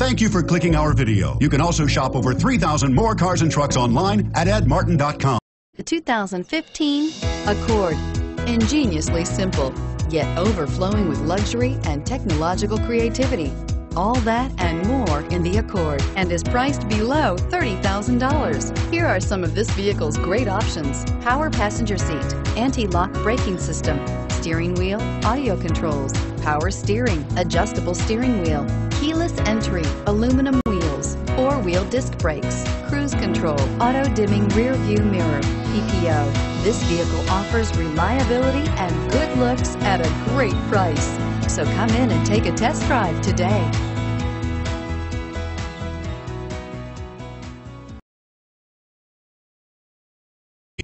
Thank you for clicking our video. You can also shop over 3,000 more cars and trucks online at edmartin.com. The 2015 Accord. Ingeniously simple, yet overflowing with luxury and technological creativity. All that and more in the Accord and is priced below $30,000. Here are some of this vehicle's great options. Power passenger seat, anti-lock braking system, steering wheel, audio controls, power steering, adjustable steering wheel, keyless entry, aluminum wheels, four-wheel disc brakes, cruise control, auto-dimming rear view mirror, PPO. This vehicle offers reliability and good looks at a great price. So come in and take a test drive today.